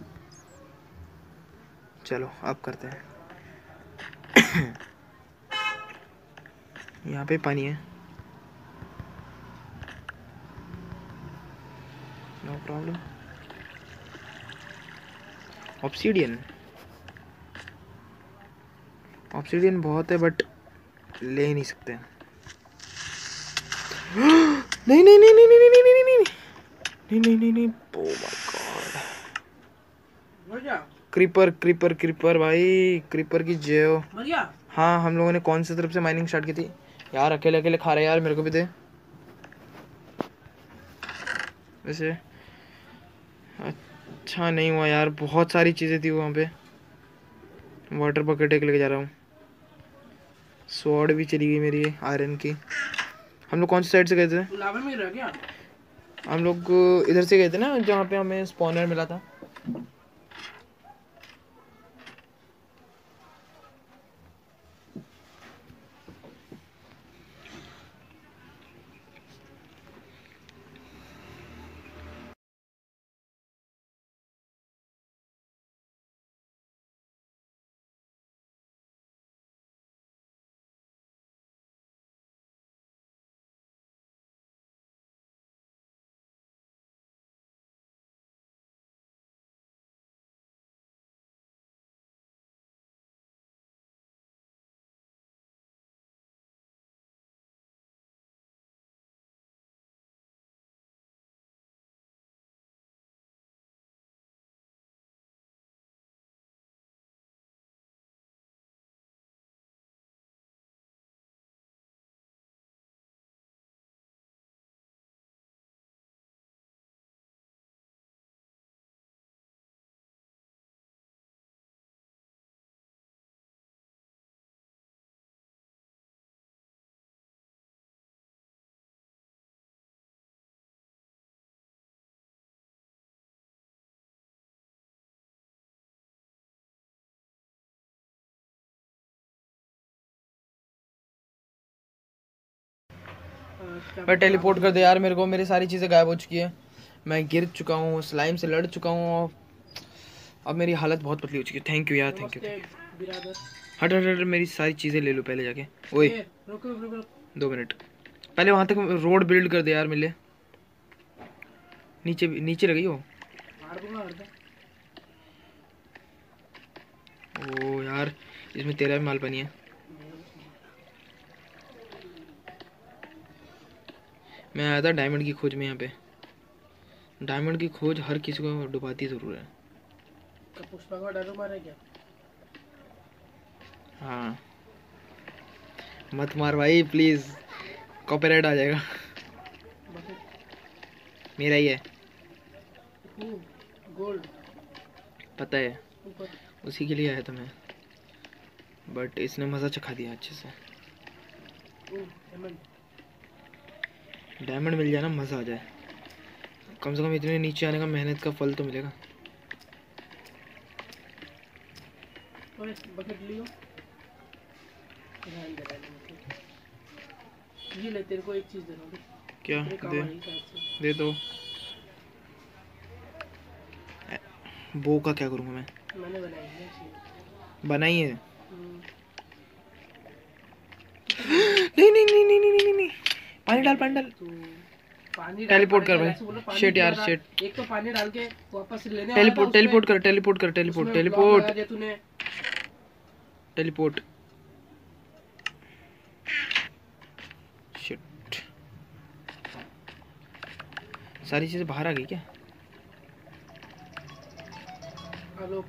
चलो, अब करते हैं। यहाँ पे पानी है। प्रॉब्लम ऑप्सीडियन ऑप्सीडियन बहुत है बट ले नहीं सकते नहीं नहीं नहीं नहीं नहीं नहीं नहीं नहीं नहीं नहीं नहीं नहीं ओ माय गॉड मर गया क्रीपर क्रीपर क्रीपर भाई क्रीपर की जय हो मर गया हाँ हम लोगों ने कौन सी तरफ़ से माइनिंग स्टार्ट की थी यार अकेले अकेले खा रहे यार मेरे को भी दे वैसे अच्छा नहीं हुआ यार बहुत सारी चीज़ें थी वहाँ पे। वाटर बकेट एक लेके जा रहा हूँ। स्वॉर्ड भी चली गई मेरी आयरन की। हम लोग कौन सी साइड से गए थे? लावा में रह गया हम लोग इधर से गए थे ना जहाँ पे हमें स्पॉनर मिला था। मैं टेलीपोर्ट कर दे यार मेरे को मेरी सारी चीज़ें गायब हो चुकी है। मैं गिर चुका हूँ स्लाइम से लड़ चुका हूँ और अब मेरी हालत बहुत पतली हो चुकी है। थैंक यू यार थैंक यू हट हट हट मेरी सारी चीज़ें ले लो पहले जाके। ओए दो मिनट। पहले वहाँ तक रोड बिल्ड कर दे यार मिले नीचे भी- नीचे लगी हो? ओ यार इसमें तेरा भी माल पानी है। मैं आया था डायमंड की खोज में यहाँ पे। डायमंड की खोज हर किसी को डुबाती ज़रूर है। तो पुष्पा का डर मारे क्या? हाँ। मत मार भाई प्लीज़ कॉपीराइट आ जाएगा। मेरा ही है। गोल्ड पता है। उसी के लिए आया था मैं। बट इसने मज़ा चखा दिया अच्छे से। डायमंड मिल जाए ना मज़ा आ जाए। कम से कम इतने नीचे आने का मेहनत का फल तो मिलेगा। बकेट लियो। ये ले तेरे को एक चीज़। क्या? दे। शायद दे दो बो का क्या करूँगा मैं? मैंने बनाई है बनाई है? हम्म, नहीं नहीं नहीं पानी डाल पानी डाल। तो पानी टेलीपोर्ट कर भाई। दिया यार, shit। एक तो पानी डाल के वापस लेने टेलीपोर्ट टेलीपोर्ट कर टेलीपोर्ट कर टेलीपोर्ट टेलीपोर्ट टेलीपोर्ट शिट सारी चीज़ें बाहर आ गई क्या? आलोक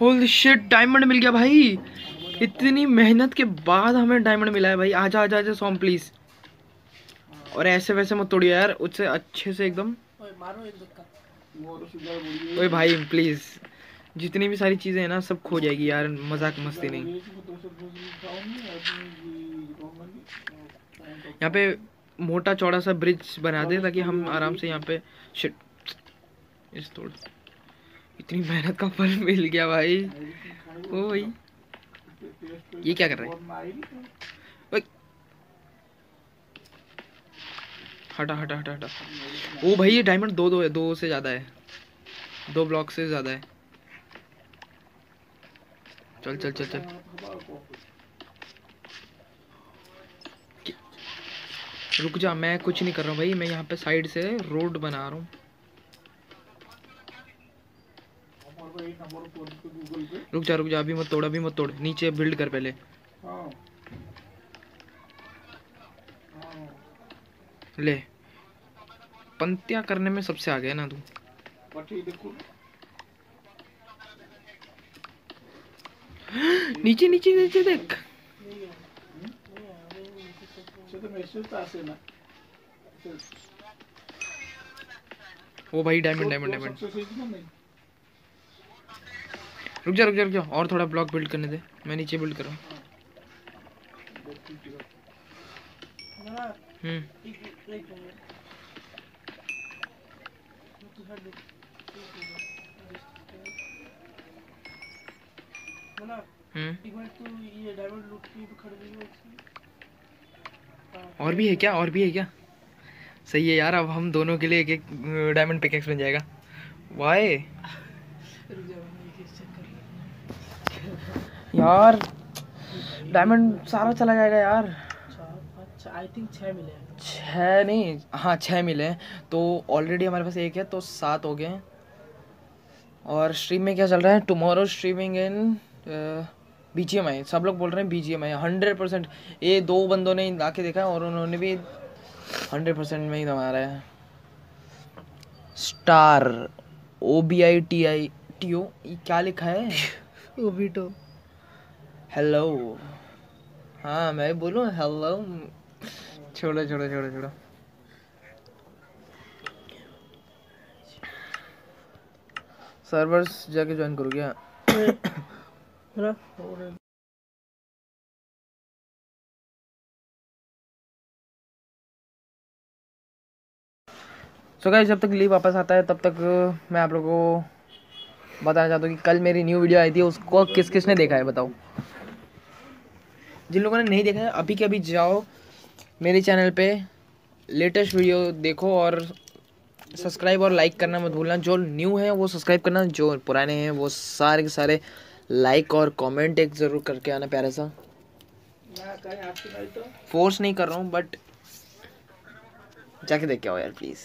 होल शिट डायमंड मिल गया भाई। इतनी मेहनत के बाद हमें डायमंड मिला है भाई। आजा आजा आजा सॉम प्लीज़ और ऐसे वैसे मत तोड़िए यार उससे अच्छे से एकदम। ओए एक भाई प्लीज़ जितनी भी सारी चीज़ें हैं ना सब खो जाएगी यार मज़ाक मस्ती नहीं। यहाँ पे मोटा चौड़ा सा ब्रिज बना दे ताकि हम आराम से यहाँ पे शिट इस तोड़ इतनी मेहनत का फल मिल गया भाई। ओ भाई। ये क्या कर रहा हटा हटा हटा हटा। ओ भाई, ये डायमंड दो दो है दो से ज़्यादा है। दो ब्लॉक से ज़्यादा है। चल चल चल चल। रुक जा, मैं कुछ नहीं कर रहा हूँ भाई। मैं यहाँ पे साइड से रोड बना रहा हूँ। रुक जा रुक जा, अभी मत तोड़, अभी मत तोड़। नीचे बिल्ड कर पहले। ले। पंक्तियाँ करने में सबसे आगे है ना तू? नीचे नीचे नीचे देख। ओ भाई डायमंड डायमंड डायमंड रुक जा रुक जा रुक जा। और थोड़ा ब्लॉक बिल्ड करने दे। मैं नीचे बिल्ड कर रहा हूँ। ना हम्म। हम्म। तू और भी है क्या? और भी है क्या? सही है यार अब हम दोनों के लिए एक एक डायमंड पिकेक्स बन जाएगा। वाई रुक जा मैं एक चेक कर यार डायमंड सारा चला जाएगा यार। आई थिंक छः मिले छः नहीं हाँ छः मिले हैं। तो ऑलरेडी हमारे पास एक है तो सात हो गए। हैं और स्ट्रीम में क्या चल रहा है? Tomorrow streaming in B G M I सब लोग बोल रहे हैं B G M I hundred percent ये दो बंदों ने आके देखा है और उन्होंने भी हंड्रेड परसेंट में ही दमा रहा है। Star O B I T I T O क्या लिखा है? ओबिटो हेलो हाँ मैं बोलूँ हेलो छोड़ो छोड़ो छोड़ो छोड़ो। सर्वर्स जाके ज्वाइन करो क्या? ना सो गाइस जब तक लीव वापस आता है तब तक मैं आप लोगों को बताना चाहता हूँ कि कल मेरी न्यू वीडियो आई थी, उसको किस किस ने देखा है, बताओ। जिन लोगों ने नहीं देखा है, अभी के अभी जाओ मेरे चैनल पे लेटेस्ट वीडियो देखो और सब्सक्राइब और लाइक करना मत भूलना। जो न्यू है, वो सब्सक्राइब करना, जो पुराने हैं, वो सारे के सारे लाइक और कमेंट एक ज़रूर करके आना प्यारा सा। फोर्स नहीं कर रहा हूँ बट जाके देख के आओ यार प्लीज़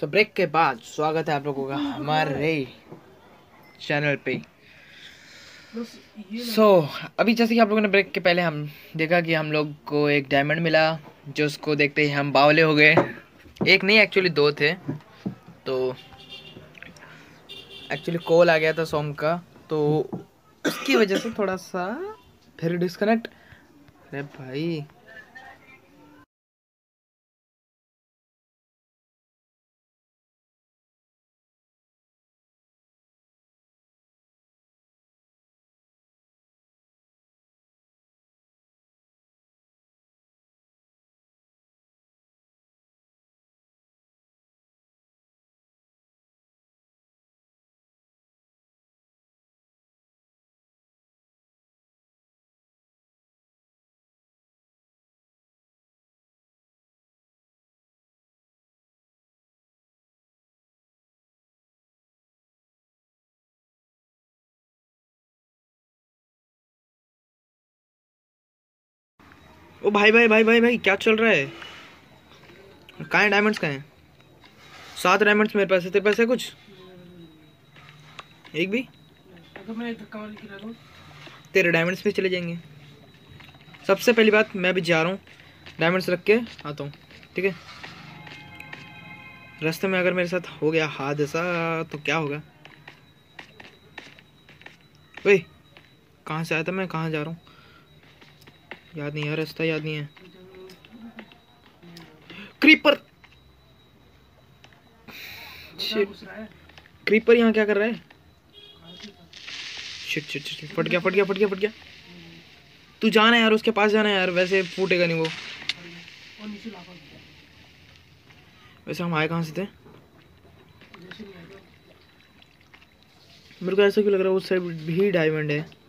सो ब्रेक के बाद स्वागत है आप लोगों का हमारे चैनल पे। सो अभी जैसे कि आप लोगों ने ब्रेक के पहले हम देखा कि हम लोग को एक डायमंड मिला जो उसको देखते ही हम बावले हो गए। एक नहीं एक्चुअली दो थे। तो एक्चुअली कॉल आ गया था सोम का। तो उसकी वजह से थोड़ा सा फिर डिस्कनेक्ट अरे भाई। ओ भाई भाई भाई भाई भाई क्या चल रहा है? कहाँ है डायमंड्स कहाँ हैं? सात डायमंड्स मेरे पास है तेरे पास है कुछ? एक भी? तेरे डायमंड्स पे चले जाएँगे। सबसे पहली बात मैं भी जा रहा हूँ। डायमंड्स रख के आता हूँ ठीक है? रास्ते में अगर मेरे साथ हो गया हादसा तो क्या होगा? ओए कहाँ से आया था मैं? कहाँ जा रहा हूँ? याद नहीं है, रास्ता याद नहीं है। क्रीपर क्रीपर यहाँ क्या कर रहा है? शिट शिट शिट फट गया फट गया फट गया फट गया। तू जाना है यार, उसके पास जाना है यार, वैसे फूटेगा नहीं वो। वैसे हम आए कहाँ से थे? मेरे को ऐसा क्यों लग रहा है, उस साइड भी डायमंड है।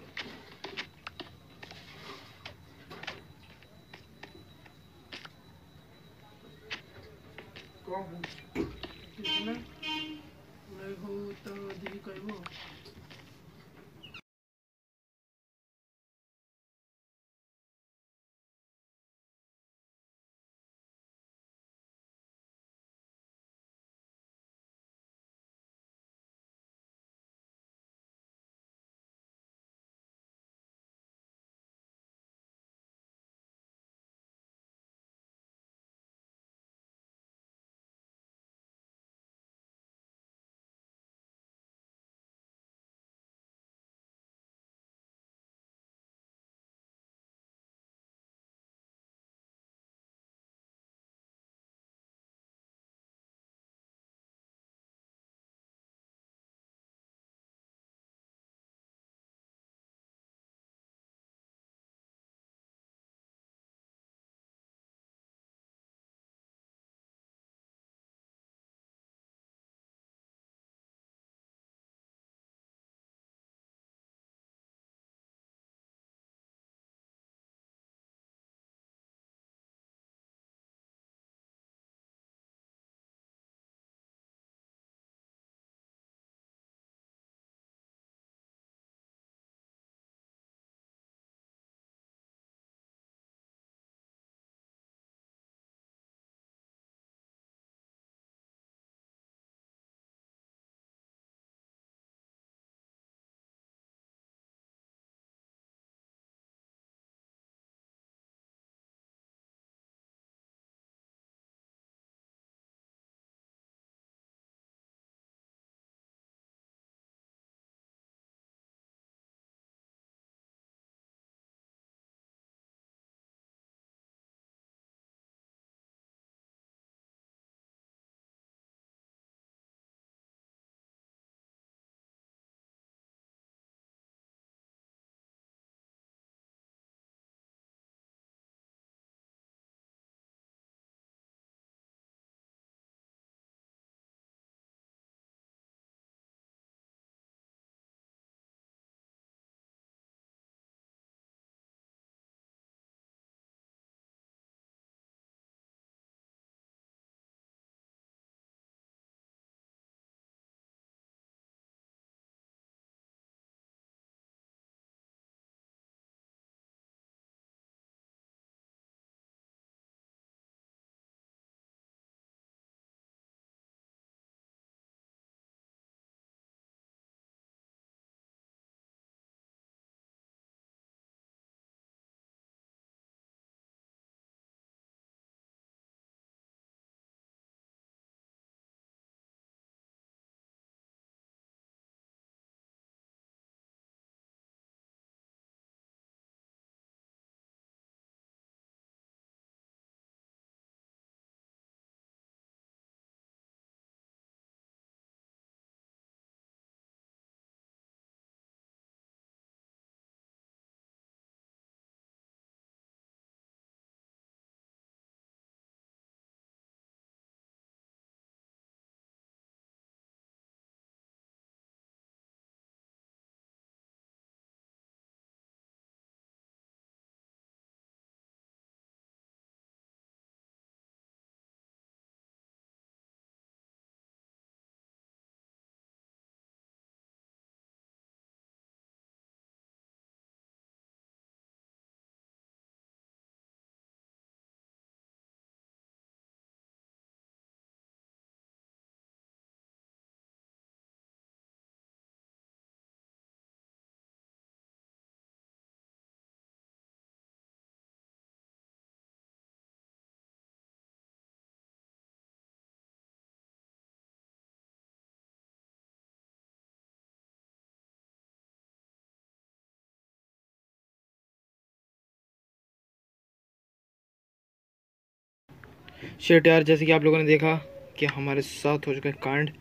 शेट यार जैसे कि आप लोगों ने देखा कि हमारे साथ हो चुका है कांड।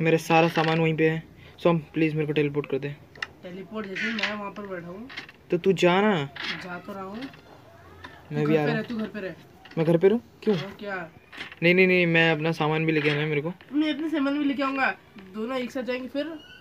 मेरे सारा सामान वहीं पे है। सो हम प्लीज़ मेरे को टेलीपोर्ट कर दे। टेलीपोर्ट जैसे मैं वहाँ पर बैठा हूँ। तो तू जा ना। जा तो रहा हूँ। मैं भी आ रहा रह हूँ। तू घर पे रह। मैं घर पे रहूँ? क्यों? क्या? नहीं नहीं नहीं मैं अपना सामान भी लेके आना है मेरे को। मैं अपने सामान भी लेके आऊँगा। दोनों एक साथ जाएँगे फिर।